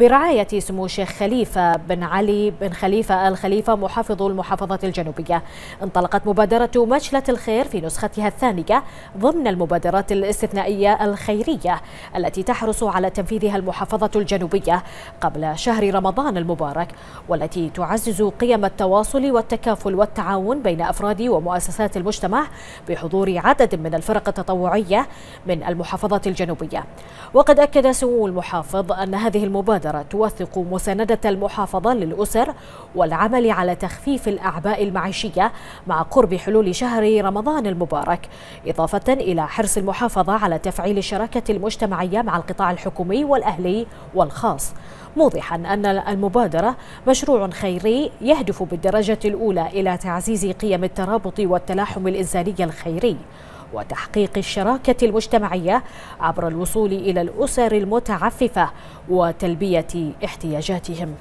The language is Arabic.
برعاية سمو الشيخ خليفة بن علي بن خليفة آل خليفة محافظ المحافظة الجنوبية. انطلقت مبادرة مجلة الخير في نسختها الثانية ضمن المبادرات الاستثنائية الخيرية التي تحرص على تنفيذها المحافظة الجنوبية قبل شهر رمضان المبارك والتي تعزز قيم التواصل والتكافل والتعاون بين أفراد ومؤسسات المجتمع بحضور عدد من الفرق التطوعية من المحافظة الجنوبية. وقد أكد سمو المحافظ أن هذه المبادرة توثق مساندة المحافظة للأسر والعمل على تخفيف الأعباء المعيشية مع قرب حلول شهر رمضان المبارك إضافة إلى حرص المحافظة على تفعيل الشراكة المجتمعية مع القطاع الحكومي والأهلي والخاص. موضحا أن المبادرة مشروع خيري يهدف بالدرجة الأولى إلى تعزيز قيم الترابط والتلاحم الإنساني الخيري. وتحقيق الشراكة المجتمعية عبر الوصول إلى الأسر المتعففة وتلبية احتياجاتهم.